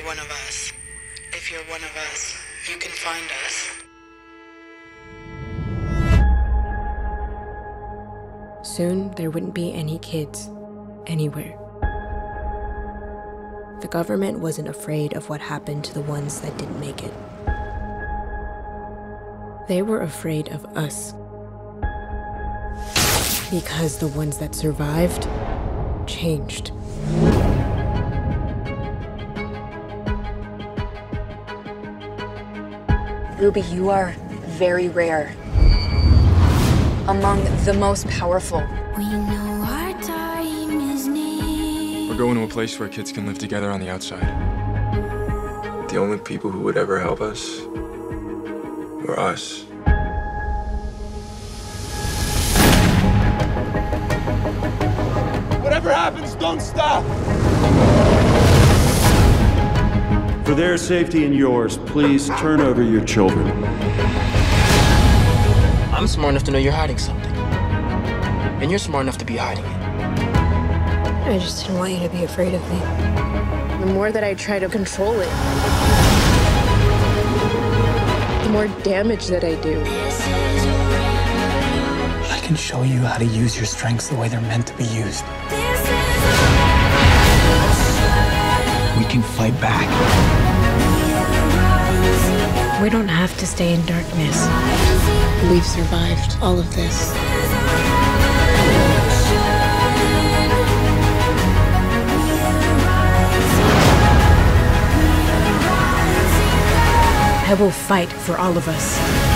you're one of us. If you're one of us, you can find us. Soon, there wouldn't be any kids anywhere. The government wasn't afraid of what happened to the ones that didn't make it. They were afraid of us. Because the ones that survived changed. Ruby, you are very rare. Among the most powerful. We know our time is near. We're going to a place where kids can live together on the outside. The only people who would ever help us were us. Whatever happens, don't stop! For their safety and yours, please turn over your children. I'm smart enough to know you're hiding something. And you're smart enough to be hiding it. I just didn't want you to be afraid of me. The more that I try to control it, the more damage that I do. I can show you how to use your strengths the way they're meant to be used. We can fight back. We don't have to stay in darkness. We've survived all of this. I will fight for all of us.